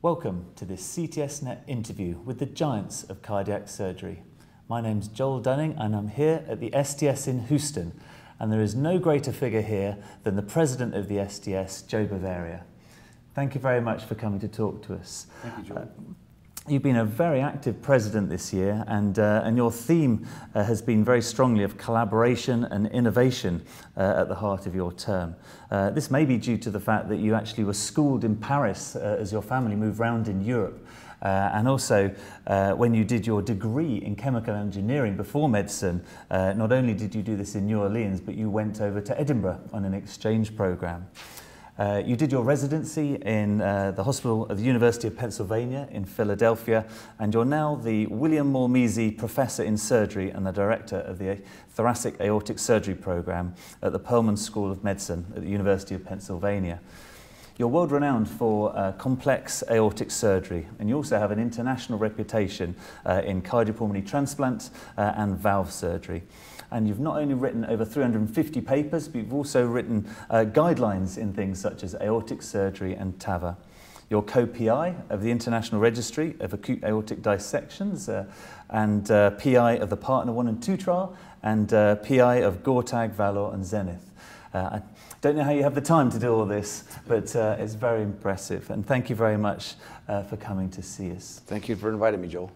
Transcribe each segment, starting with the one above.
Welcome to this CTSnet interview with the giants of cardiac surgery. My name's Joel Dunning and I'm here at the STS in Houston and there is no greater figure here than the president of the STS, Joe Bavaria. Thank you very much for coming to talk to us. Thank you, Joel. Uh, You've been a very active president this year, and, uh, and your theme uh, has been very strongly of collaboration and innovation uh, at the heart of your term. Uh, this may be due to the fact that you actually were schooled in Paris uh, as your family moved around in Europe. Uh, and also, when you did your degree in chemical engineering before medicine, not only did you do this in New Orleans, but you went over to Edinburgh on an exchange program. Uh, you did your residency in uh, the Hospital of the University of Pennsylvania in Philadelphia, and you're now the William Moore Measey Professor in Surgery and the Director of the Thoracic Aortic Surgery Program at the Perelman School of Medicine at the University of Pennsylvania. You're world renowned for uh, complex aortic surgery, and you also have an international reputation uh, in cardiopulmonary transplant uh, and valve surgery and you've not only written over 350 papers, but you've also written uh, guidelines in things such as aortic surgery and TAVR. You're co-PI of the International Registry of Acute Aortic Dissections uh, and uh, PI of the Partner 1 and 2 trial and uh, PI of Gore TAG, VALOR and Zenith. Uh, I don't know how you have the time to do all this, but uh, it's very impressive. And thank you very much uh, for coming to see us. Thank you for inviting me, Joel.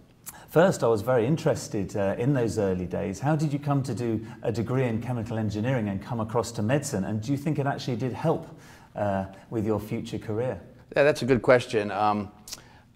First, I was very interested uh, in those early days. How did you come to do a degree in chemical engineering and come across to medicine? And do you think it actually did help uh, with your future career? Yeah, that's a good question. Um,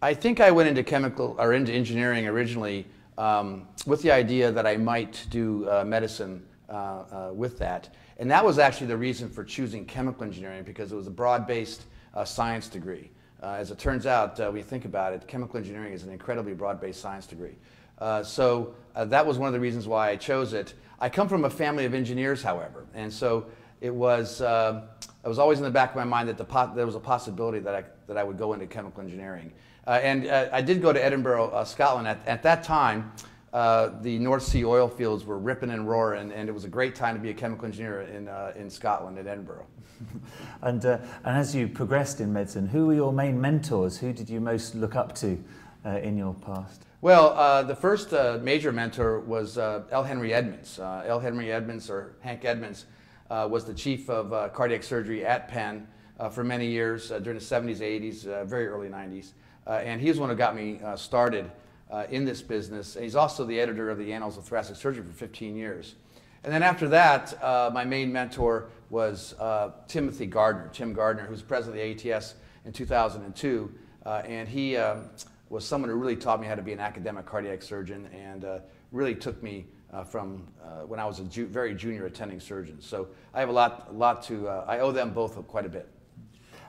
I think I went into chemical or into engineering originally um, with the idea that I might do uh, medicine uh, uh, with that. And that was actually the reason for choosing chemical engineering because it was a broad-based uh, science degree. Uh, as it turns out, uh, when you think about it, chemical engineering is an incredibly broad-based science degree. Uh, so uh, that was one of the reasons why I chose it. I come from a family of engineers, however, and so it was, uh, it was always in the back of my mind that the there was a possibility that I, that I would go into chemical engineering. Uh, and I did go to Edinburgh, Scotland. At, at that time, uh, the North Sea oil fields were ripping and roaring, and it was a great time to be a chemical engineer in, uh, in Scotland, in Edinburgh. and, uh, and as you progressed in medicine, who were your main mentors? Who did you most look up to uh, in your past? Well, uh, the first major mentor was L. Henry Edmunds. L. Henry Edmunds, or Hank Edmunds, was the chief of cardiac surgery at Penn for many years during the 70s, 80s, very early 90s. and he was the one who got me started uh, in this business. He's also the editor of the Annals of Thoracic Surgery for 15 years. And then after that, uh, my main mentor was uh, Timothy Gardner, Tim Gardner, who was president of the ATS in 2002. Uh, and he um, was someone who really taught me how to be an academic cardiac surgeon and uh, really took me uh, from when I was a ju very junior attending surgeon. So I have a lot, a lot to, I owe them both quite a bit.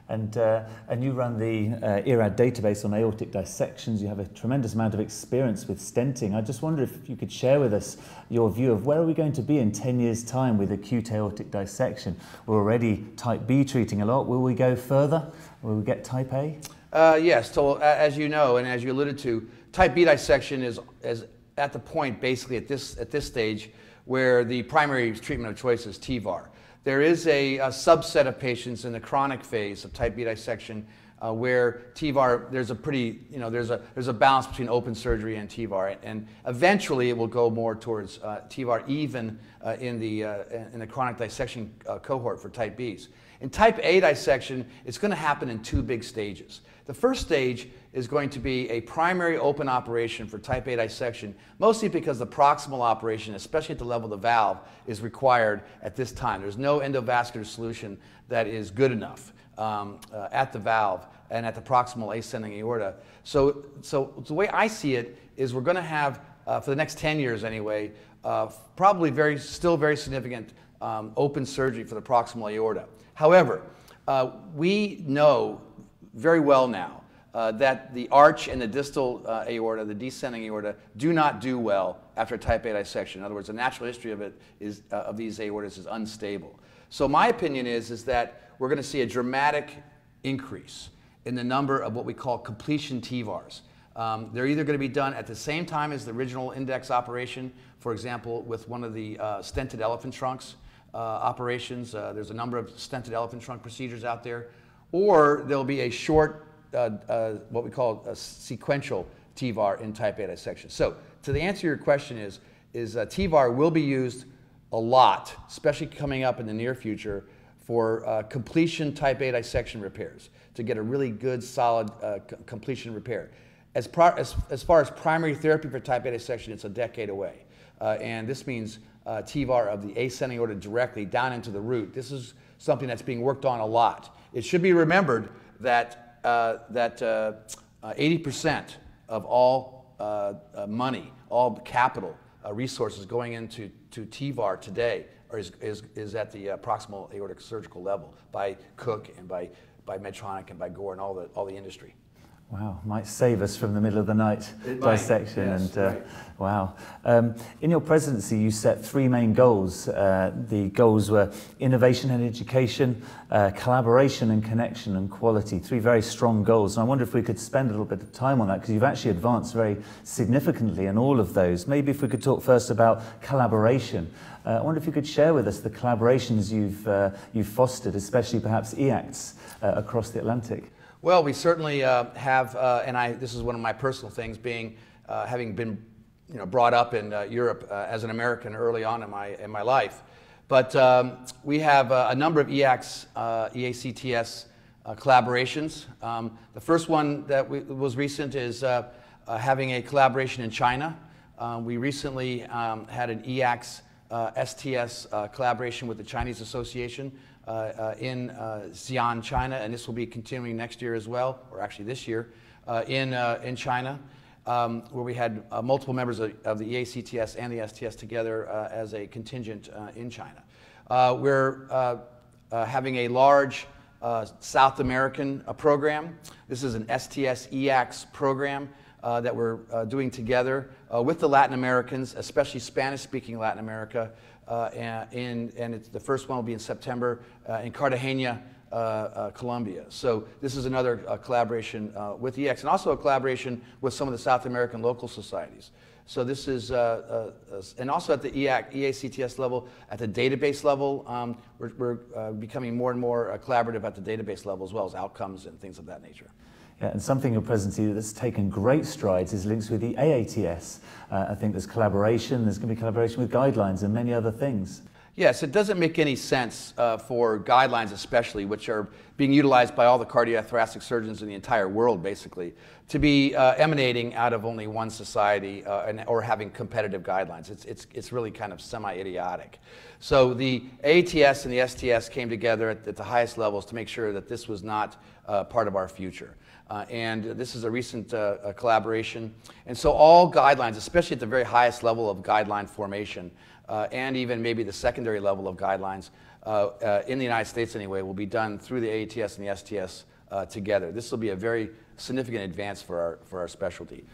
And, uh, and you run the uh, database on aortic dissections. You have a tremendous amount of experience with stenting. I just wonder if you could share with us your view of where are we going to be in 10 years' time with acute aortic dissection? We're already type B treating a lot. Will we go further? Will we get type A? Uh, yes, so as you know, and as you alluded to, type B dissection is, is at the point basically at this, at this stage where the primary treatment of choice is TEVAR. There is a, a, subset of patients in the chronic phase of type B dissection uh, where TEVAR, there's a pretty, you know, there's a, there's a balance between open surgery and TEVAR. And eventually it will go more towards uh, TEVAR even uh, in, the, uh, in the chronic dissection uh, cohort for type Bs. In type A dissection, it's going to happen in two big stages. The first stage is going to be a primary open operation for type A dissection, mostly because the proximal operation, especially at the level of the valve, is required at this time. There's no endovascular solution that is good enough um, uh, at the valve and at the proximal ascending aorta. So, so the way I see it is we're going to have, uh, for the next 10 years anyway, uh, probably very, still very significant um, open surgery for the proximal aorta. However, uh, we know very well now uh, that the arch and the distal uh, aorta, the descending aorta, do not do well after type A dissection. In other words, the natural history of it is uh, of these aortas is unstable. So my opinion is is that we're going to see a dramatic increase in the number of what we call completion TEVARs. Um, they're either going to be done at the same time as the original index operation, for example, with one of the uh, stented elephant trunks uh, operations. Uh, there's a number of stented elephant trunk procedures out there. Or there'll be a short, uh, uh, what we call a sequential TEVAR in type A dissection. So to the answer to your question is, is TEVAR will be used a lot, especially coming up in the near future, for uh, completion type A dissection repairs to get a really good, solid uh, completion repair. As, as, as, far as primary therapy for type A dissection, it's a decade away. Uh, and this means uh, TEVAR of the ascending aorta directly down into the root. This is something that's being worked on a lot. It should be remembered that, uh, that 80% uh, of all money, all capital resources going into to TEVAR today is, is, is at the uh, proximal aortic surgical level by Cook and by, by Medtronic and by Gore and all the, all the industry. Wow, might save us from the middle of the night it dissection. Might, yes, and uh, right. wow, um, in your presidency, you set three main goals. Uh, the goals were innovation and education, uh, collaboration and connection, and quality. Three very strong goals. And I wonder if we could spend a little bit of time on that because you've actually advanced very significantly in all of those. Maybe if we could talk first about collaboration. Uh, I wonder if you could share with us the collaborations you've uh, you've fostered, especially perhaps EACTS uh, across the Atlantic. Well, we certainly uh, have, uh, and I, this is one of my personal things, being uh, having been you know, brought up in uh, Europe uh, as an American early on in my, in my life. But um, we have uh, a number of EACTS, EACTS collaborations. Um, the first one that we, was recent is having a collaboration in China. we recently um, had an EACTS STS collaboration with the Chinese Association Uh, uh, in uh, Xi'an, China, and this will be continuing next year as well, or actually this year, uh, in, in China. Um, where we had uh, multiple members of, of, the EACTS and the STS together uh, as a contingent uh, in China. we're having a large South American program. This is an STS EACTS program that we're doing together with the Latin Americans, especially Spanish speaking Latin America, uh, and, and the first one will be in September uh, in Cartagena, uh, Colombia. So this is another collaboration with EX, and also a collaboration with some of the South American local societies. So this is, uh, uh, and also at the EAC, EACTS level, at the database level, um, we're, we're uh, becoming more and more collaborative at the database level as well as outcomes and things of that nature. Yeah, and something in presidency that's taken great strides is links with the AATS. Uh, I think there's collaboration, there's going to be collaboration with guidelines and many other things. Yes, it doesn't make any sense uh, for guidelines, especially, which are being utilized by all the cardiothoracic surgeons in the entire world, basically, to be uh, emanating out of only one society uh, and, or having competitive guidelines. It's, it's, it's really kind of semi idiotic. So the AATS and the STS came together at, at, the highest levels to make sure that this was not uh, part of our future. Uh, and this is a recent uh, collaboration. And so all guidelines, especially at the very highest level of guideline formation, uh, and even maybe the secondary level of guidelines, uh, uh, in the United States anyway, will be done through the AATS and the STS uh, together. This will be a very significant advance for our, for our specialty.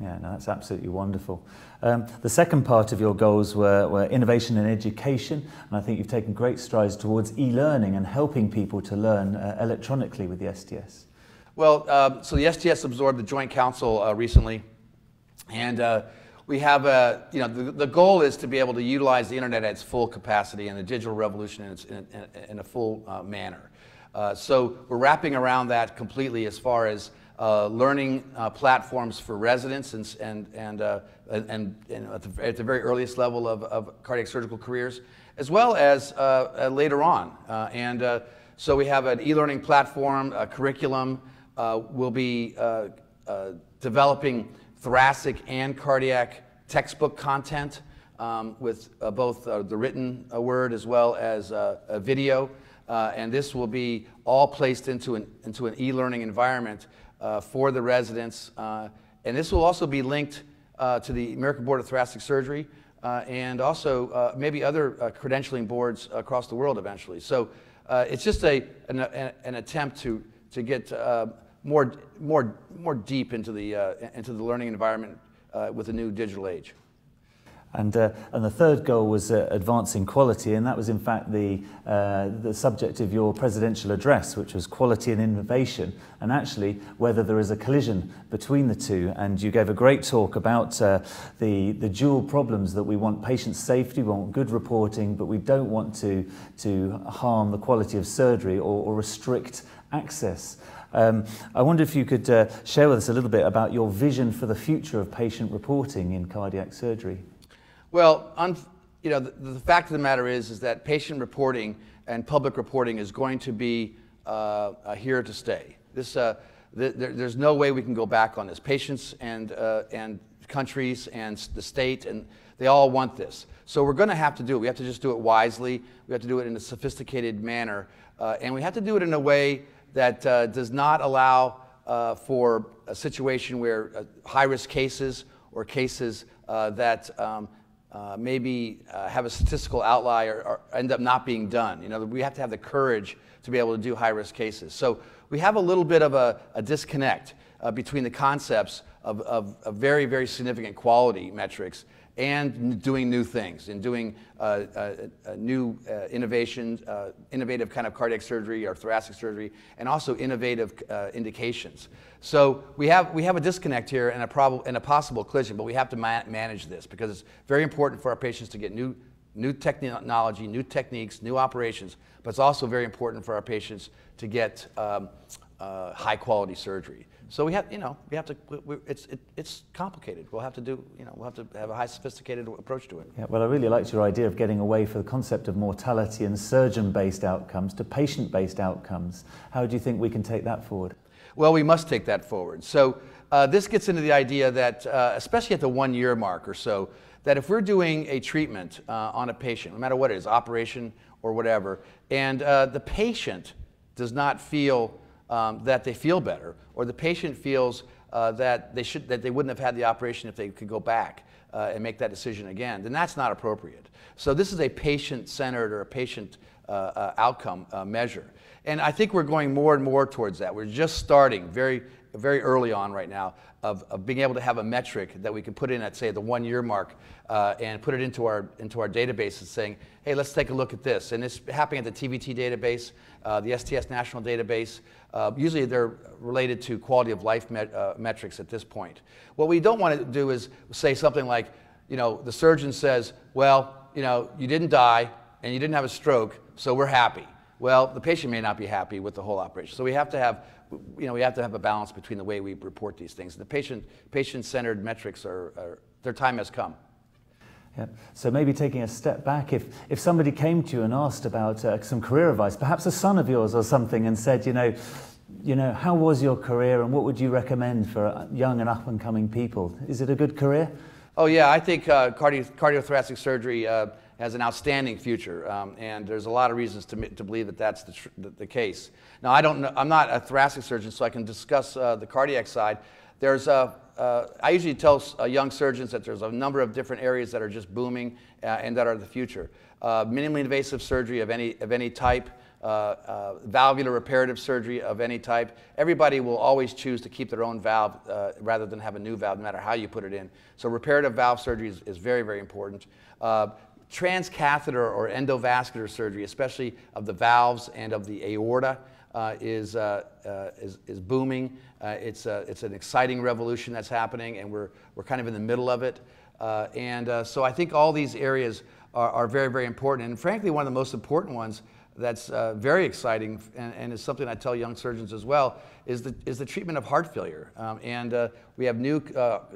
Yeah, no, that's absolutely wonderful. Um, the second part of your goals were, were innovation and education, and I think you've taken great strides towards e-learning and helping people to learn uh, electronically with the STS. Well, um, so the STS absorbed the Joint Council uh, recently, and uh, we have a, you know, the, the goal is to be able to utilize the internet at its full capacity and the digital revolution in, its, in, in a full uh, manner. Uh, so we're wrapping around that completely as far as uh, learning platforms for residents and, and, and, and, and at, the, at, the, very earliest level of, of cardiac surgical careers, as well as later on. and so we have an e-learning platform, a curriculum, uh, we'll be uh, uh, developing thoracic and cardiac textbook content um, with uh, both uh, the written word as well as a video. and this will be all placed into an, into an e-learning environment for the residents. and this will also be linked to the American Board of Thoracic Surgery and also maybe other credentialing boards across the world eventually. So it's just a, an, an, attempt to, to get more, more, more deep into the, uh, into the learning environment uh, with the new digital age. And, uh, and the third goal was uh, advancing quality, and that was in fact the, uh, the subject of your presidential address, which was quality and innovation, and actually whether there is a collision between the two. And you gave a great talk about uh, the, the dual problems that we want patient safety, we want good reporting, but we don't want to, to harm the quality of surgery or, or restrict access. Um, I wonder if you could uh, share with us a little bit about your vision for the future of patient reporting in cardiac surgery. Well, you know, the, the, fact of the matter is, is that patient reporting and public reporting is going to be uh, here to stay. This, uh, th there, there's no way we can go back on this. Patients and, uh, and countries and the state, and they all want this. So we're going to have to do it. We have to just do it wisely. We have to do it in a sophisticated manner. Uh, and we have to do it in a way that uh, does not allow for a situation where high-risk cases or cases that um, uh, maybe uh, have a statistical outlier or end up not being done. You know, we have to have the courage to be able to do high risk cases. So we have a little bit of a, a disconnect uh, between the concepts of, of, of, very, very significant quality metrics and doing new things and doing uh, uh, uh, new uh, innovation, uh, innovative kind of cardiac surgery or thoracic surgery, and also innovative uh, indications. So we have, we have a disconnect here and a, prob- and a possible collision, but we have to ma- manage this because it's very important for our patients to get new, new technology, new techniques, new operations, but it's also very important for our patients to get um, high quality surgery. So we have, you know, we have to. We, it's it, it's complicated. We'll have to do, you know, we'll have to have a high sophisticated approach to it. Yeah. Well, I really liked your idea of getting away from the concept of mortality and surgeon-based outcomes to patient-based outcomes. How do you think we can take that forward? Well, we must take that forward. So uh, this gets into the idea that, uh, especially at the one-year mark or so, that if we're doing a treatment uh, on a patient, no matter what it is, operation or whatever, and uh, the patient does not feel um, that they feel better, or the patient feels uh, that they should that they wouldn't have had the operation if they could go back uh, and make that decision again, then that's not appropriate. So this is a patient-centered or a patient uh, uh outcome uh, measure, and I think we're going more and more towards that. We're just starting very very early on right now of, of being able to have a metric that we can put in at say the one year mark uh, and put it into our into our database and saying, hey, let's take a look at this. And it's happening at the TVT database, uh, the STS national database. Uh, usually they're related to quality of life met, uh, metrics at this point. What we don't want to do is say something like, you know, the surgeon says, well, you know, you didn't die and you didn't have a stroke, so we're happy. Well, the patient may not be happy with the whole operation. So we have to have, you know, we have to have a balance between the way we report these things. The patient, patient-centered metrics are, are, their time has come. Yeah. So maybe taking a step back, if, if somebody came to you and asked about uh, some career advice, perhaps a son of yours or something, and said, you know, you know, how was your career and what would you recommend for young and up and coming people? Is it a good career? Oh yeah, I think uh, cardio, cardiothoracic surgery uh, has an outstanding future, um, and there's a lot of reasons to, to believe that that's the, the, the, case. Now, I don't know, I'm not a thoracic surgeon, so I can discuss uh, the cardiac side. There's a, uh, I usually tell uh, young surgeons that there's a number of different areas that are just booming uh, and that are the future. Uh, minimally invasive surgery of any, of any type, uh, valvular reparative surgery of any type. Everybody will always choose to keep their own valve rather than have a new valve, no matter how you put it in. So reparative valve surgery is, is very, very important transcatheter or endovascular surgery, especially of the valves and of the aorta, uh, is, uh, uh, is, is, booming. Uh, it's, uh, it's an exciting revolution that's happening, and we're, we're kind of in the middle of it. Uh, and so I think all these areas are, are, very, very important. And frankly, one of the most important ones that's very exciting and, and, is something I tell young surgeons as well is the, is the treatment of heart failure. Um, and we have new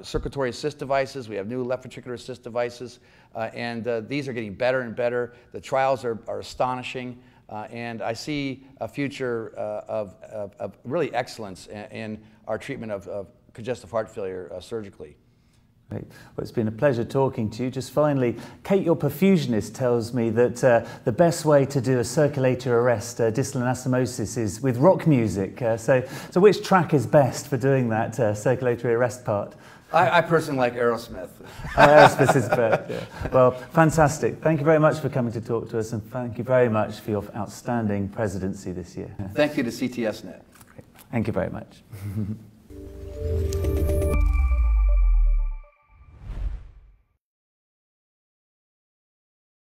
circulatory assist devices, we have new left ventricular assist devices. Uh, and uh, these are getting better and better. The trials are, are astonishing. Uh, and I see a future uh, of, of, of, really excellence in, in our treatment of, of, congestive heart failure uh, surgically. Well, it's been a pleasure talking to you. Just finally, Kate, your perfusionist, tells me that uh, the best way to do a circulatory arrest, uh, distal anastomosis, is with rock music. Uh, so, so which track is best for doing that uh, circulatory arrest part? I, I personally like Aerosmith. Aerosmith is best. Yeah. Well, fantastic. Thank you very much for coming to talk to us, and thank you very much for your outstanding presidency this year. Thank you to CTSNet. Thank you very much.